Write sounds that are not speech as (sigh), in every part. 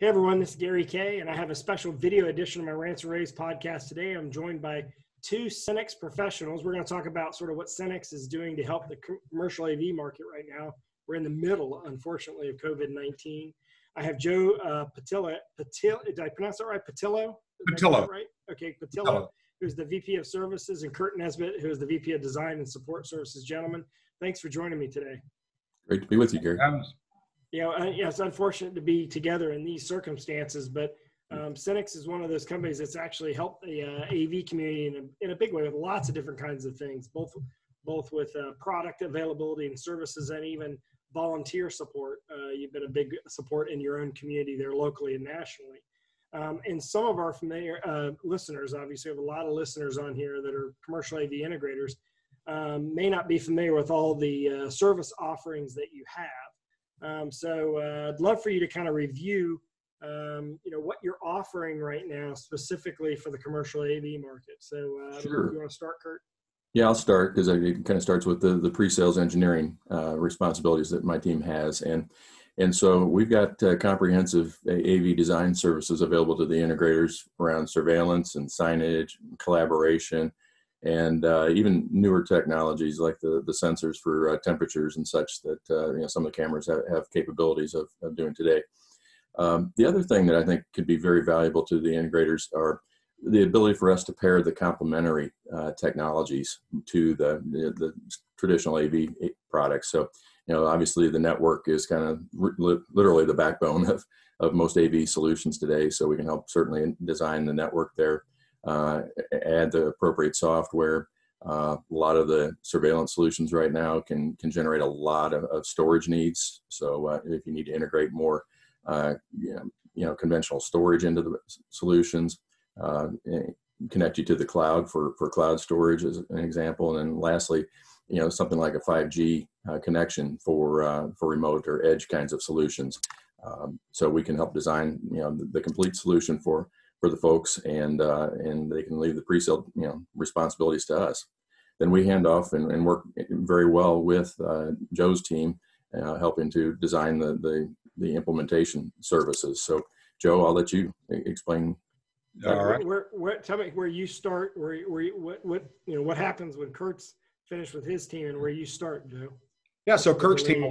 Hey everyone, this is Gary Kayye, and I have a special video edition of my Rants and Raves podcast today. I'm joined by two SYNNEX professionals. We're going to talk about sort of what SYNNEX is doing to help the commercial AV market right now. We're in the middle, unfortunately, of COVID 19. I have Joe uh, Patillo. Patil, did I pronounce that right? Patillo? Patillo. Right? Okay, Patillo, Patillo, who's the VP of Services, and Kurt Nesbitt, who is the VP of Design and Support Services. Gentlemen, thanks for joining me today. Great to be with you, Gary you know, yeah, it's unfortunate to be together in these circumstances, but um, SYNNEX is one of those companies that's actually helped the uh, AV community in a, in a big way with lots of different kinds of things, both both with uh, product availability and services, and even volunteer support. Uh, you've been a big support in your own community there locally and nationally. Um, and some of our familiar uh, listeners, obviously, have a lot of listeners on here that are commercial AV integrators, um, may not be familiar with all the uh, service offerings that you have. Um, so uh, I'd love for you to kind of review, um, you know, what you're offering right now specifically for the commercial AV market. So uh, sure. you want to start, Kurt? Yeah, I'll start because it kind of starts with the, the pre-sales engineering uh, responsibilities that my team has. And, and so we've got uh, comprehensive AV design services available to the integrators around surveillance and signage, and collaboration, and uh, even newer technologies like the, the sensors for uh, temperatures and such that uh, you know, some of the cameras have, have capabilities of, of doing today. Um, the other thing that I think could be very valuable to the integrators are the ability for us to pair the complementary uh, technologies to the, the, the, traditional AV products. So, you know, obviously the network is kind of literally the backbone of, of most AV solutions today. So we can help certainly design the network there add the appropriate software. Uh, a lot of the surveillance solutions right now can can generate a lot of, of storage needs. So uh, if you need to integrate more, uh, you, know, you know, conventional storage into the solutions, uh, connect you to the cloud for for cloud storage as an example, and then lastly, you know, something like a 5G uh, connection for for remote or edge kinds of solutions. Um, so we can help design you know the, the complete solution for for the folks, and uh, and they can leave the pre-sale you know responsibilities to us. Then we hand off and, and work very well with uh, Joe's team, uh, helping to design the, the the implementation services. So, Joe, I'll let you explain. All right. Where, where, tell me where you start. Where, where what, what you know what happens when Kurt's finished with his team, and where you start, Joe. Yeah, so Kirk's team,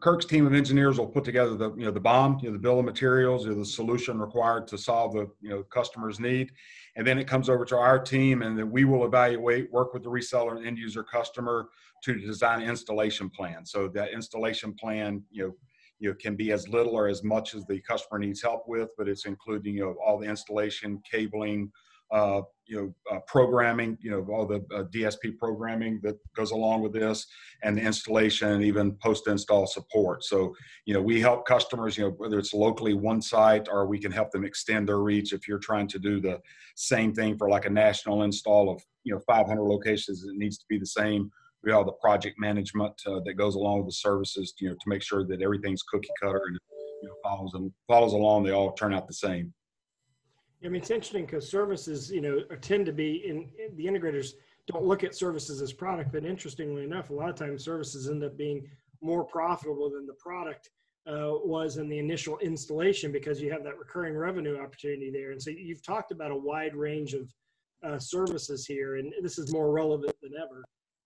Kirk's team of engineers will put together the you know the BOM, you know the bill of materials, you know, the solution required to solve the you know customer's need, and then it comes over to our team, and then we will evaluate, work with the reseller and end user customer to design an installation plan. So that installation plan, you know, you know, can be as little or as much as the customer needs help with, but it's including you know all the installation, cabling, uh, you know, uh, programming, you know, all the uh, DSP programming that goes along with this, and the installation, and even post-install support. So, you know, we help customers, you know, whether it's locally one site or we can help them extend their reach. If you're trying to do the same thing for like a national install of, you know, 500 locations, it needs to be the same. We have the project management uh, that goes along with the services, you know, to make sure that everything's cookie cutter and you know, follows and follows along. They all turn out the same. I mean, it's interesting because services, you know, tend to be in, in, the integrators don't look at services as product, but interestingly enough, a lot of times services end up being more profitable than the product uh, was in the initial installation because you have that recurring revenue opportunity there. And so you've talked about a wide range of uh, services here, and this is more relevant than ever.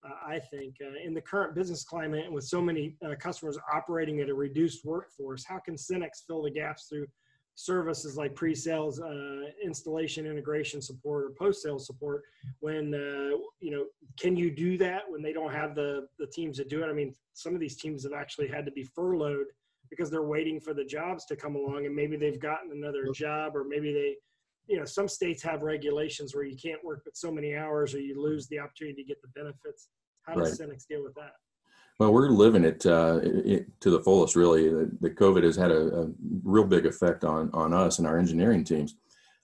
Uh, I think uh, in the current business climate with so many uh, customers operating at a reduced workforce, how can SYNNEX fill the gaps through services like pre-sales, uh, installation, integration support, or post-sales support. When uh, you know, can you do that when they don't have the the teams to do it? I mean, some of these teams have actually had to be furloughed because they're waiting for the jobs to come along, and maybe they've gotten another job, or maybe they, you know, some states have regulations where you can't work but so many hours, or you lose the opportunity to get the benefits. How does right. SYNNEX deal with that? Well, we're living it, uh, it, to the fullest. Really, the, the COVID has had a, a, real big effect on on us and our engineering teams,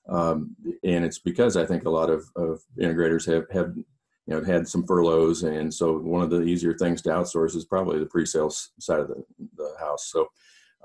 um, and it's because I think a lot of, of integrators have have you know had some furloughs, and so one of the easier things to outsource is probably the pre-sales side of the, the house. So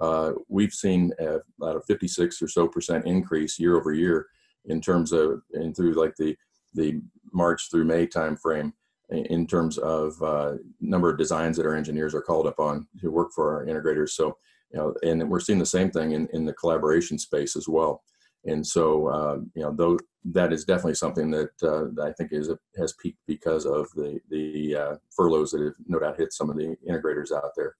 uh, we've seen a, about a 56 or so percent increase year over year in terms of and through like the the March through May timeframe in terms of uh, number of designs that our engineers are called upon to work for our integrators. So you know, and we're seeing the same thing in, in the collaboration space as well. And so, uh, you know, though that is definitely something that, uh, that I think is has peaked because of the the uh, furloughs that have no doubt hit some of the integrators out there.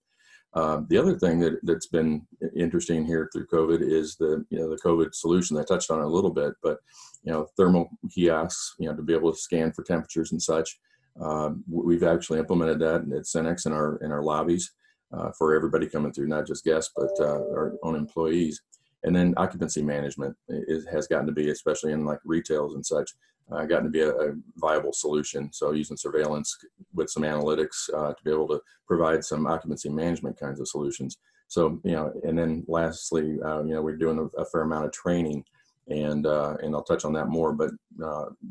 Um, the other thing that that's been interesting here through COVID is the you know the COVID solution. I touched on a little bit, but you know thermal kiosks, you know, to be able to scan for temperatures and such. Um, we've actually implemented that at SYNNEX in our in our lobbies uh, for everybody coming through, not just guests but uh, our own employees. And then occupancy management is, has gotten to be, especially in like retails and such, uh, gotten to be a, a, viable solution. So using surveillance with some analytics uh, to be able to provide some occupancy management kinds of solutions. So you know, and then lastly, uh, you know, we're doing a, a, fair amount of training, and uh, and I'll touch on that more. But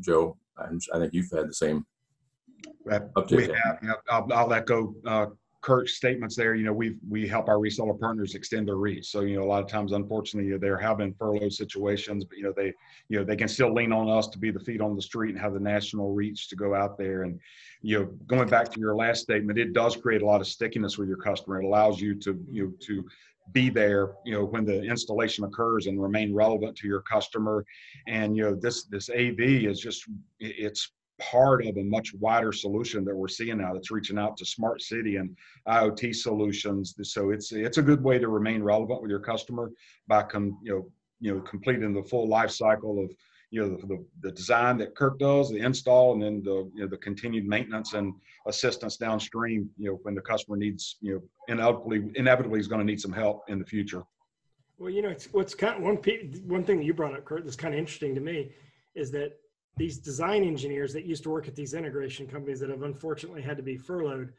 Joe, I'm, i think you've had the same. We have. You know, I'll, I'll echo uh, Kurt's statements there, you know, we we help our reseller partners extend their reach. So, you know, a lot of times, unfortunately, there have been furlough situations, but you know, they, you know, they can still lean on us to be the feet on the street and have the national reach to go out there. And, you know, going back to your last statement, it does create a lot of stickiness with your customer. It allows you to, you know, to be there, you know, when the installation occurs and remain relevant to your customer. And you know, this this AV is just it's part of a much wider solution that we're seeing now that's reaching out to smart city and IoT solutions. So it's it's a good way to remain relevant with your customer by com, you know you know completing the full life cycle of you know the, the, the, design that Kirk does, the install, and then the you know the continued maintenance and assistance downstream. You know when the customer needs you know inevitably inevitably is going to need some help in the future. Well, you know, it's what's kind of one one thing that you brought up, Kurt, that's kind of interesting to me, is that these design engineers that used to work at these integration companies that have unfortunately had to be furloughed,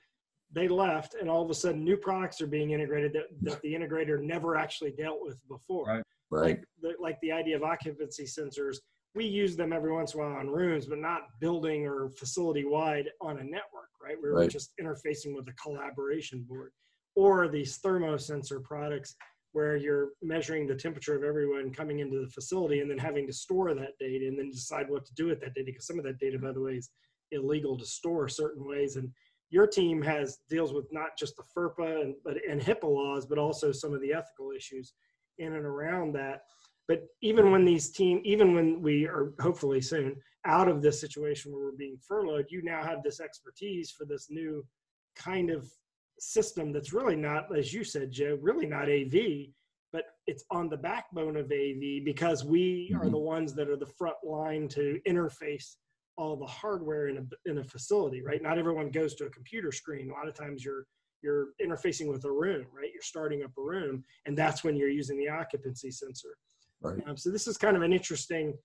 they left and all of a sudden new products are being integrated that, that the integrator never actually dealt with before. Right. Right. Like the, like the idea of occupancy sensors, we use them every once in a while on rooms, but not building or facility wide on a network, right? We were right. just interfacing with a collaboration board. Or these thermosensor products where you're measuring the temperature of everyone coming into the facility and then having to store that data and then decide what to do with that data because some of that data by the way is illegal to store certain ways. And your team has deals with not just the FERPA and but and HIPAA laws but also some of the ethical issues in and around that. But even when these team even when we are hopefully soon out of this situation where we're being furloughed you now have this expertise for this new kind of system that's really not, as you said, Joe, really not AV, but it's on the backbone of AV because we mm-hmm. are the ones that are the front line to interface all the hardware in a, in a facility, right? Not everyone goes to a computer screen. A lot of times you're you're interfacing with a room, right? You're starting up a room, and that's when you're using the occupancy sensor. Right. Um, so this is kind of an interesting.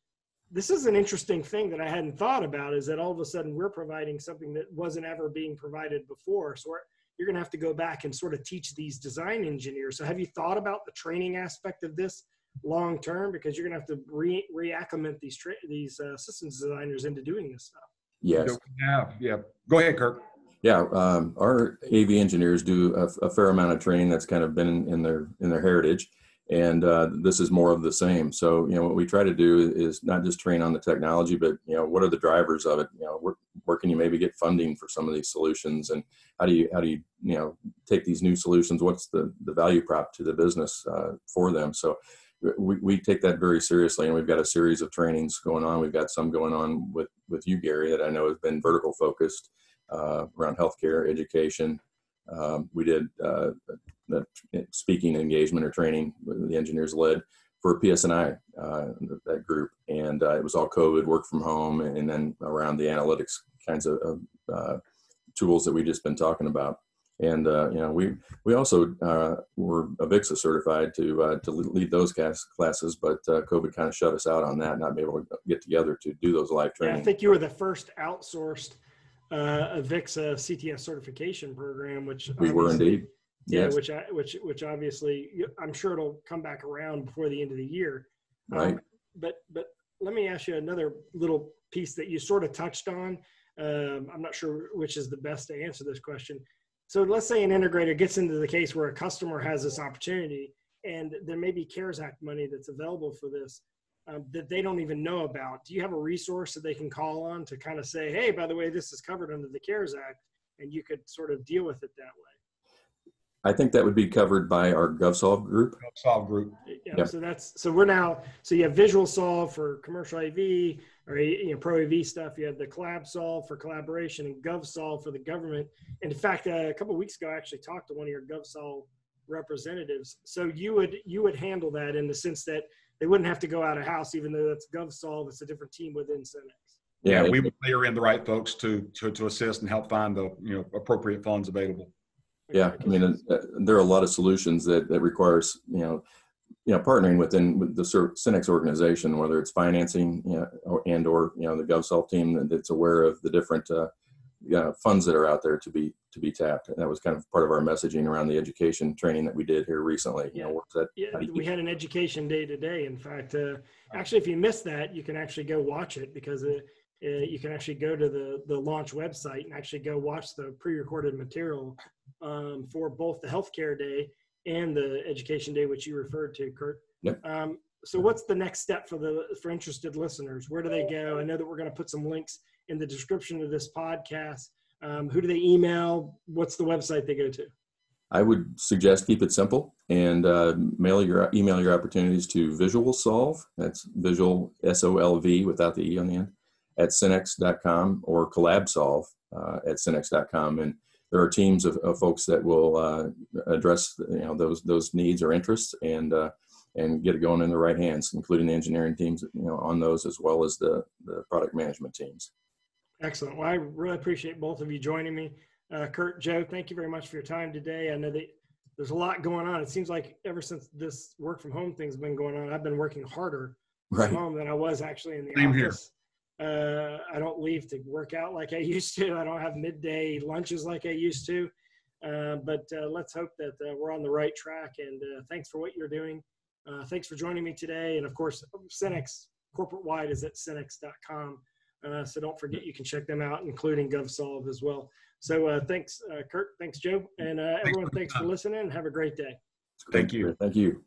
This is an interesting thing that I hadn't thought about. Is that all of a sudden we're providing something that wasn't ever being provided before. So we're you're going to have to go back and sort of teach these design engineers. So have you thought about the training aspect of this long term? Because you're going to have to re reacclimate these tra- these uh, systems designers into doing this stuff. Yes. Yeah. Yeah. Go ahead, Kirk. Yeah, um, our AV engineers do a, a, fair amount of training that's kind of been in, in their in their heritage, and uh, this is more of the same. So you know what we try to do is not just train on the technology, but you know what are the drivers of it. You know where, can you maybe get funding for some of these solutions, and how do you how do you you know take these new solutions? What's the the value prop to the business uh, for them? So we, we take that very seriously, and we've got a series of trainings going on. We've got some going on with with you, Gary, that I know has been vertical focused uh, around healthcare, education, um, we did uh, the speaking engagement or training the engineers led for PSNI, uh, that group. And uh, it was all COVID, work from home, and then around the analytics kinds of, of uh, tools that we've just been talking about. And uh, you know, we we also uh, were Avixa certified to to lead those classes, but COVID kind of shut us out on that, not be able to get together to do those live training. Yeah, I think you were the first outsourced uh, Avixa CTS certification program, which we were indeed. Yeah, yes. which I, which which obviously I'm sure it'll come back around before the end of the year. Right. Um, but but let me ask you another little piece that you sort of touched on. Um, I'm not sure which is the best to answer this question. So let's say an integrator gets into the case where a customer has this opportunity and there may be CARES Act money that's available for this um, that they don't even know about. Do you have a resource that they can call on to kind of say, hey, by the way, this is covered under the CARES Act, and you could sort of deal with it that way? I think that would be covered by our GovSolv group. Solve group. Yeah, Yep. so that's so we're now so you have Visual Solv for commercial AV or you know Pro AV stuff. You have the Collab Solv for collaboration and Gov Solv for the government. And in fact, uh, a couple of weeks ago, I actually talked to one of your Gov Solv representatives. So you would you would handle that in the sense that they wouldn't have to go out of house, even though that's Gov Solv. It's a different team within SYNNEX. Yeah, we would layer in the right folks to, to, to assist and help find the, you know, appropriate funds available. Yeah, I mean, uh, there are a lot of solutions that, that requires, you know, you know, partnering within with the SYNNEX organization, whether it's financing, you know, or, and or, you know, the GovSolv team that's aware of the different, uh, yeah, funds that are out there to be, to be tapped. And that was kind of part of our messaging around the education training that we did here recently. You know, that? Yeah, you- we had an education day today. In fact, uh, actually, if you missed that, you can actually go watch it because uh, uh, you can actually go to the the launch website and actually go watch the pre-recorded material um, for both the healthcare day and the education day, which you referred to, Kurt. Yep. Um, so, what's the next step for the for interested listeners? Where do they go? I know that we're going to put some links in the description of this podcast. Um, who do they email? What's the website they go to? I would suggest keep it simple and uh, mail your email your opportunities to Visual Solv. That's Visual S O L V without the e on the end at SYNNEX.com or CollabSolv uh, at SYNNEX.com. And there are teams of, of folks that will uh, address you know those those needs or interests and uh, and get it going in the right hands, including the engineering teams you know on those as well as the the product management teams. Excellent. Well, I really appreciate both of you joining me. Uh, Kurt, Joe, thank you very much for your time today. I know that there's a lot going on. It seems like ever since this work from home thing's been going on, I've been working harder Right. from home than I was actually in the Same here. Office. Uh, I don't leave to work out like I (laughs) used to. I don't have midday lunches like I used to. Uh, but uh, let's hope that uh, we're on the right track. And uh, thanks for what you're doing. Uh, thanks for joining me today. And of course, SYNNEX corporate wide is at synnex.com. Uh, so don't forget you can check them out, including GovSolv as well. So uh, thanks, uh, Kurt. Thanks, Joe. And uh, everyone, thanks for listening have a great day. Thank you. Thank you.